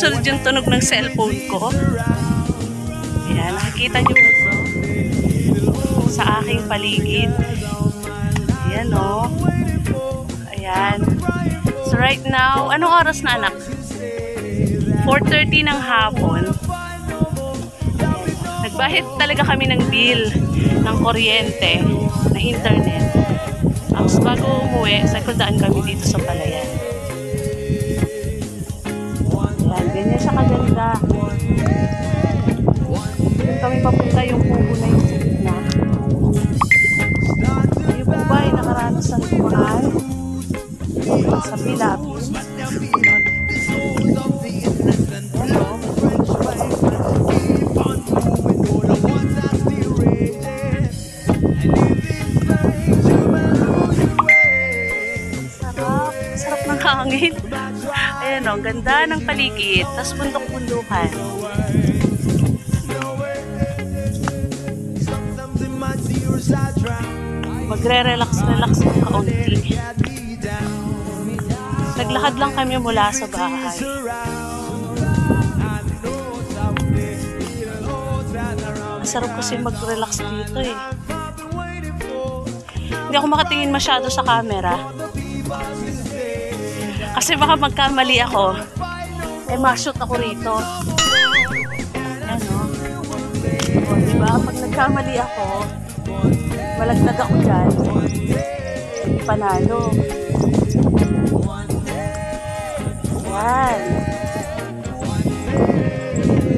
sunod-sunod yung tunog ng cellphone ko. Ayan, nakikita niyo ba ito? Sa aking paligid. Ayan, oh. Ayan. So right now, anong oras na anak? 4.30 ng hapon. Nagbayad talaga kami ng bill ng kuryente, na internet. Tapos bago umuwi, sakudaan kami dito sa Palayan. Kaganda. Doon kami papunta yung pugo na yung sa gitna. Yung po ba ay nakaranas ng tumaan sa Philippines? Ayan o, ang ganda ng paligid. Tapos bundok-bundukan. Magre-relax-relax ng kaunti. Naglakad lang kami mula sa bahay. Masarap kasi mag-relax dito eh. Hindi ako makatingin masyado sa camera. Kasi baka magkamali ako. Eh, ma-shoot ako rito. Ayan o. O, diba? Pag nagkamali ako, malaglag ako dyan. Panalo. Ayan.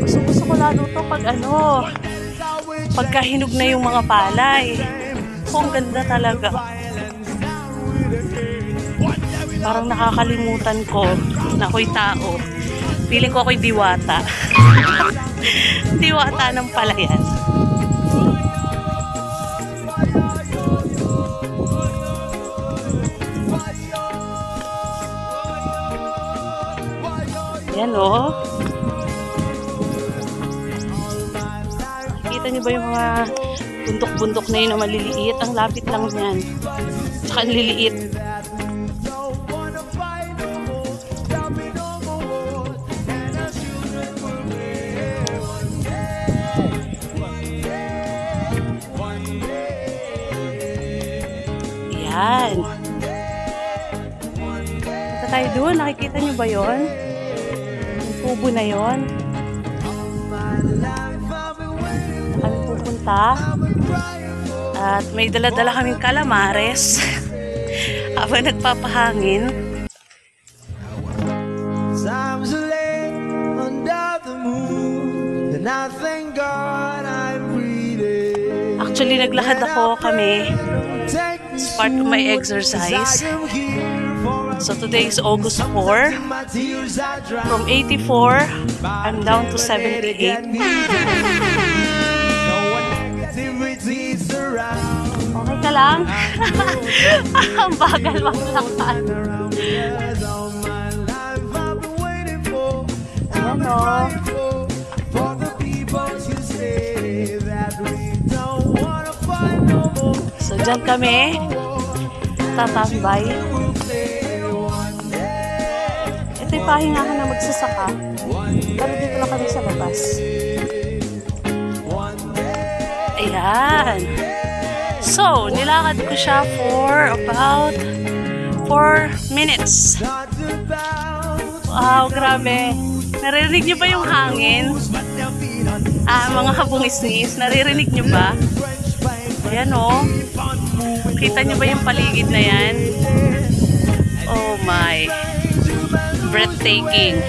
Gusto, gusto ko lalo to pag ano, pagkahinog na yung mga palay. Oh, ang ganda talaga. Parang nakakalimutan ko na ako'y tao. Feeling ko ako'y diwata. diwata ng palayan. Yan o. Oh. Kita niyo ba yung mga bundok-bundok na yun na maliliit? Ang lapit lang yan. Tsaka ang liliit. Yan. Punta tayo doon. Nakikita niyo ba yon? Yung tubo na yon. Kami pupunta. At may dala-dala kaming kalamares. Habang nagpapahangin. Times are late under the moon, and I thank God I'm breathing. Actually, naglakad ako kami. It's part of my exercise. So today is August 4. my tears I dry. From 84, I'm down to 78. No one negativity surround Okay ka lang? Ang bagal maglakad. around me. Yes, all my life I've been waiting for. Ayan o. For, for the people to say that we don't wanna fight no more. So dyan kami. Tatambay. We'll play one day. Ito yung pahingahan na magsasaka. Pero dito lang kami sa labas. Ayan. So, nilakad ko siya for about 4 minutes. Wow, grabe. Naririnig niyo ba yung hangin? Ah, mga kabungisnis, naririnig niyo ba? Ayan o. Kita niyo ba yung paligid na yan? Oh my. Breathtaking.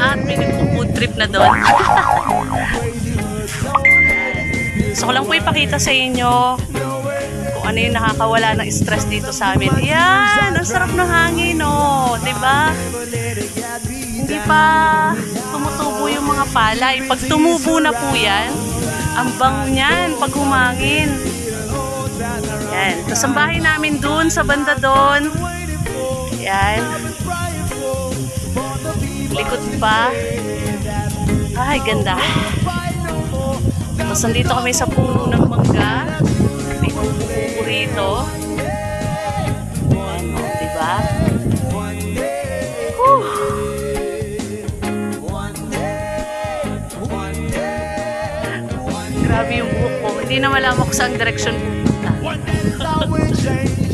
At may nagpo-food trip na doon. so ko lang po ipakita sa inyo kung ano yung nakakawala ng stress dito sa amin. Yan! Ang sarap ng hangin, oh. ba? Hindi pa tumutubo yung mga palay. Pag tumubo na po yan, ang bango niyan pag humangin. Yan. Tapos ang bahay namin dun, sa banda dun. Yan. Likod pa. Ay, ganda. Tapos nandito kami sa puno ng mangga. May pupupo rito. Ayan, o, diba? Whew. Grabe yung buhok ko. Hindi na malaman ko saan direksyon pupunta.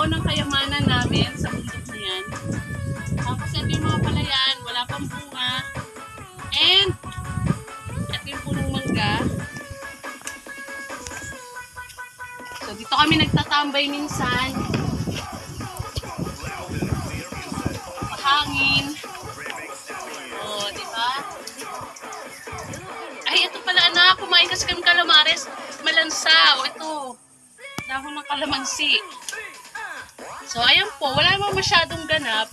po nakabaon ng kayamanan namin sa bundok na yan. Tapos, ito yung mga palayan. Wala pang bunga. And, ito yung punong mangga. So, dito kami nagtatambay minsan. Mahangin. Oh, di ba? Ay, ito pala anak. Kumain kasi kami kalamares. Malansa. O, ito. Dahon ng kalamansi. So, ayan po. Wala naman masyadong ganap.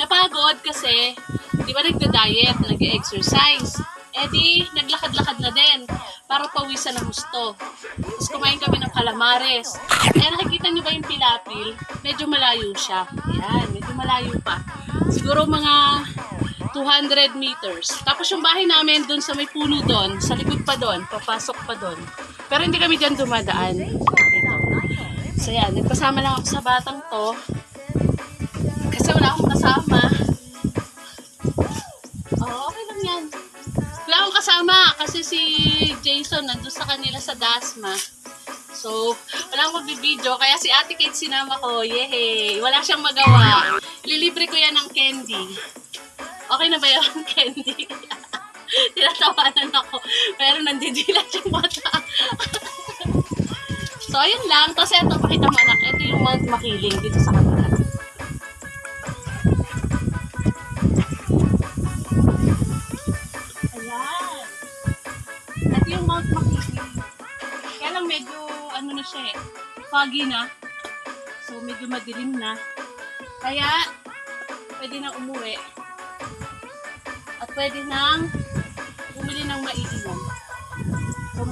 Napagod kasi, di ba nagda-diet, nag-exercise. Eh di, naglakad-lakad na din para pawisan ng gusto. Tapos kumain kami ng calamares. Eh nakikita niyo ba yung pilapil? Medyo malayo siya. Ayan, medyo malayo pa. Siguro mga 200 meters. Tapos yung bahay namin dun sa may puno doon, sa likod pa doon, papasok pa doon. Pero hindi kami dyan dumadaan. So yan, nagkasama lang ako sa batang to. Kasi wala akong kasama. Oo, okay lang yan. Wala akong kasama kasi si Jason nandun sa kanila sa Dasma. So, wala akong magbibideo. Kaya si Ate Kate sinama ko. Yehey! Wala siyang magawa. Ililibre ko yan ng candy. Okay na ba yun, candy? Tinatawanan ako. Pero nandidilat yung mata. so, ayun lang. Tapos ito, pakita mo anak. Ito yung Mount Makiling dito sa kanila. Ayan. Ito yung Mount Makiling. Kaya lang medyo, ano na siya eh, foggy na. So, medyo madilim na. Kaya, pwede na umuwi. At pwede nang bumili ng maiinom.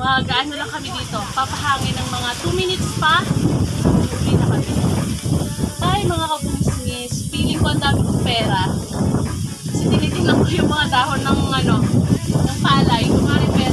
So, mag ano lang kami dito. Papahangin ng mga 2 minutes pa. Uwi na kami. Ay, mga kabusngis. Feeling ko ang dami kong pera. Kasi tinitingnan ko yung mga dahon ng ano, ng palay. Kung pera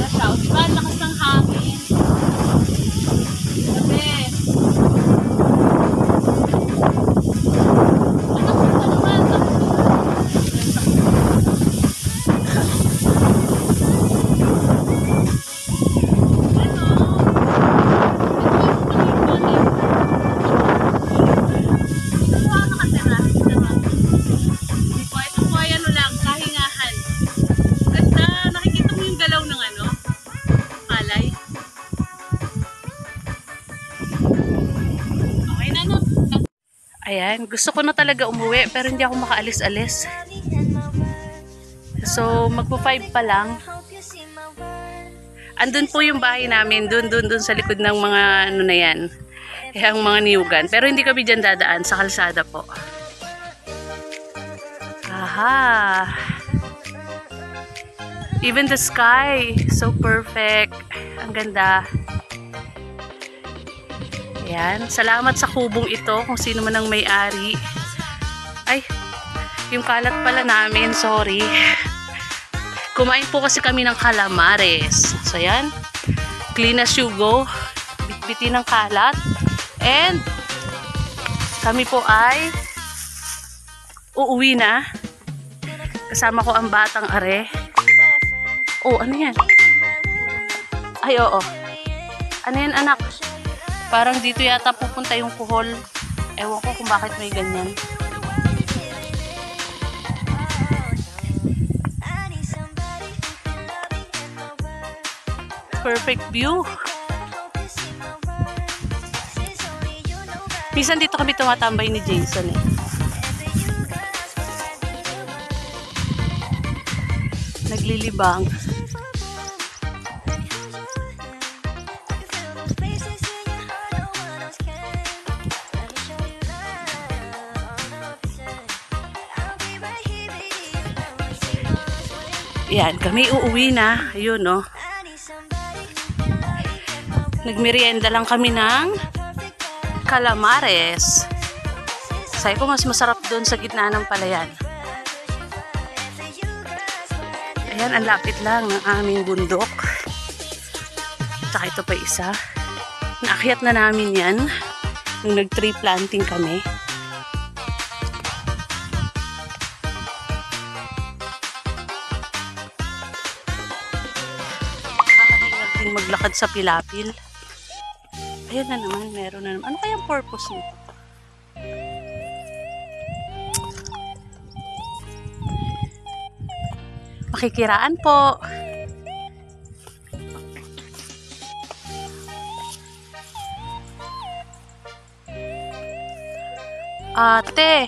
Ayan, gusto ko na talaga umuwi pero hindi ako makaalis-alis. So, magpo-5 pa lang. Andun po yung bahay namin, dun, dun, dun sa likod ng mga ano na yan. Eh, ang mga niyugan. Pero hindi kami dyan dadaan, sa kalsada po. Aha! Even the sky, so perfect. Ang ganda. Ayan. Salamat sa kubong ito kung sino man ang may-ari. Ay, yung kalat pala namin. Sorry. Kumain po kasi kami ng calamares. So, ayan. Clean as you go. Bitbitin ng kalat. And, kami po ay uuwi na. Kasama ko ang batang are. Oh, ano yan? Ay, oo. Ano yan, anak? Parang dito yata pupunta yung kuhol. Ewan ko kung bakit may ganyan. Perfect view. Minsan dito kami tumatambay ni Jason eh. naglilibang. Yan, kami uuwi na. Ayun, no. Nagmerienda lang kami ng calamares. Sabi ko, mas masarap doon sa gitna ng palayan. Ayan, ang lapit lang ng aming bundok. Tsaka ito pa isa. Naakyat na namin yan nung nag-tree planting kami. Maglakad sa pilapil. Ayan na naman, meron na naman. Ano kayang purpose nito? Makikiraan po. Ate.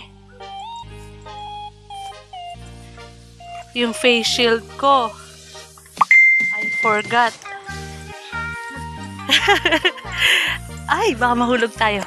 Yung face shield ko. I forgot. Ay, baka mahulog tayo.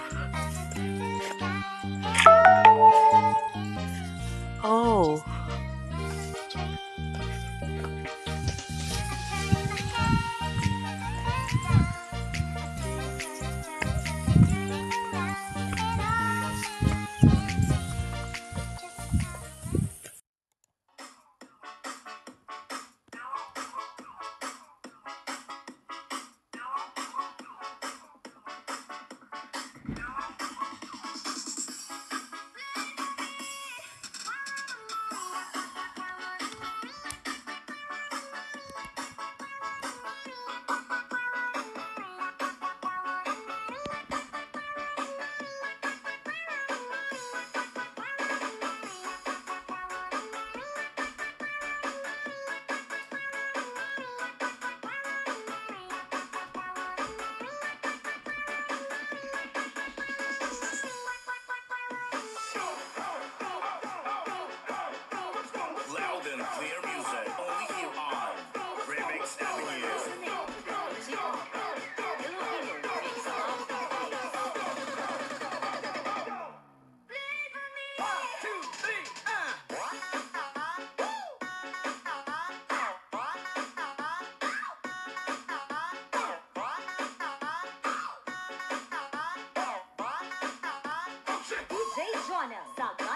漂亮，撒开。